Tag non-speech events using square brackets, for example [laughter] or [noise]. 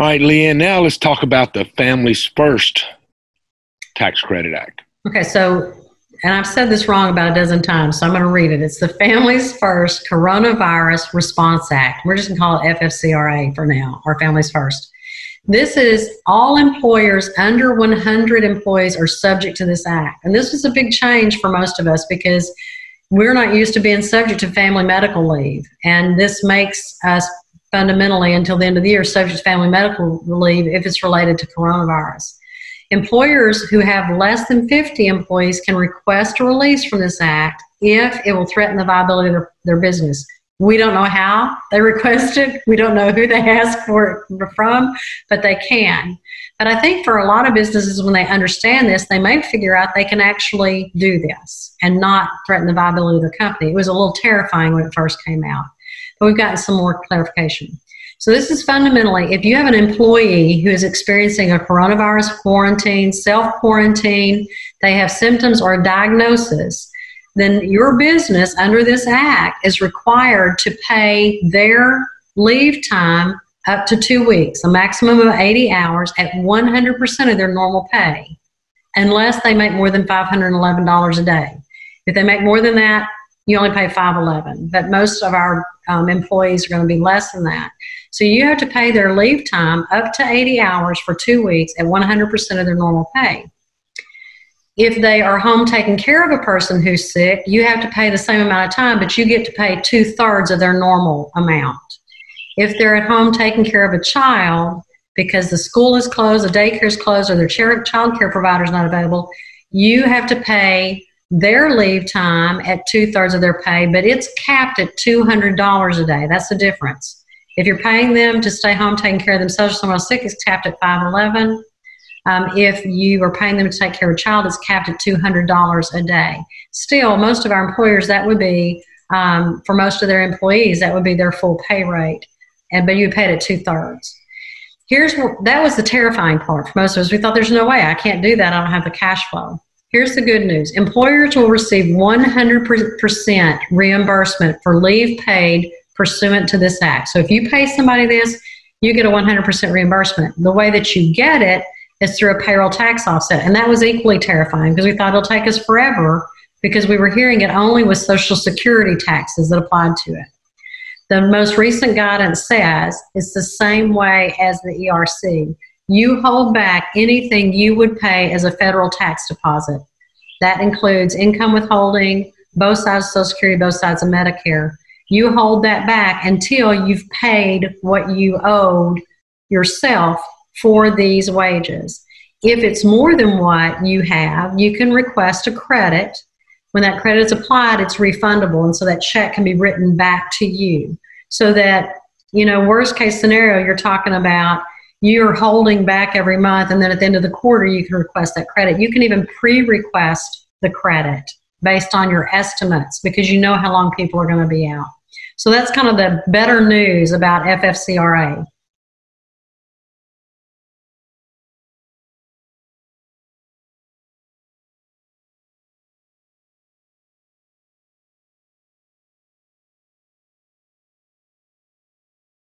All right, Leanne, now let's talk about the Families First Tax Credit Act. Okay, so, and I've said this wrong about a dozen times, so I'm going to read it. It's the Families First Coronavirus Response Act. We're just going to call it FFCRA for now, or Families First. This is all employers under 100 employees are subject to this act. And this was a big change for most of us because we're not used to being subject to family medical leave. And this makes us fundamentally until the end of the year subject family medical leave if it's related to coronavirus. Employers who have less than 50 employees can request a release from this act if it will threaten the viability of their, their business. We don't know how they [laughs] requested. We don't know who they asked for it from, but they can. But I think for a lot of businesses, when they understand this, they may figure out they can actually do this and not threaten the viability of the company. It was a little terrifying when it first came out, but we've gotten some more clarification. So, this is fundamentally if you have an employee who is experiencing a coronavirus quarantine, self quarantine, they have symptoms or a diagnosis, then your business under this act is required to pay their leave time up to two weeks, a maximum of 80 hours at 100% of their normal pay, unless they make more than $511 a day. If they make more than that, you only pay 511 but most of our um, employees are going to be less than that so you have to pay their leave time up to 80 hours for two weeks at 100% of their normal pay if they are home taking care of a person who's sick, you have to pay the same amount of time, but you get to pay two thirds of their normal amount. If they're at home taking care of a child because the school is closed, the daycare is closed, or their child care provider is not available, you have to pay their leave time at two thirds of their pay, but it's capped at $200 a day. That's the difference. If you're paying them to stay home taking care of themselves or someone sick, it's capped at 511 um, if you are paying them to take care of a child, it's capped at $200 a day. Still, most of our employers, that would be, um, for most of their employees, that would be their full pay rate. And, but you pay it at two thirds. Here's what, that was the terrifying part for most of us. We thought there's no way I can't do that. I don't have the cash flow. Here's the good news employers will receive 100% reimbursement for leave paid pursuant to this act. So if you pay somebody this, you get a 100% reimbursement. The way that you get it is through a payroll tax offset. And that was equally terrifying because we thought it'll take us forever because we were hearing it only with Social Security taxes that applied to it. The most recent guidance says it's the same way as the ERC. You hold back anything you would pay as a federal tax deposit. That includes income withholding, both sides of Social Security, both sides of Medicare. You hold that back until you've paid what you owed yourself for these wages. If it's more than what you have, you can request a credit. When that credit is applied, it's refundable, and so that check can be written back to you. So that, you know, worst case scenario, you're talking about you're holding back every month, and then at the end of the quarter, you can request that credit. You can even pre request the credit based on your estimates because you know how long people are going to be out. So that's kind of the better news about FFCRA.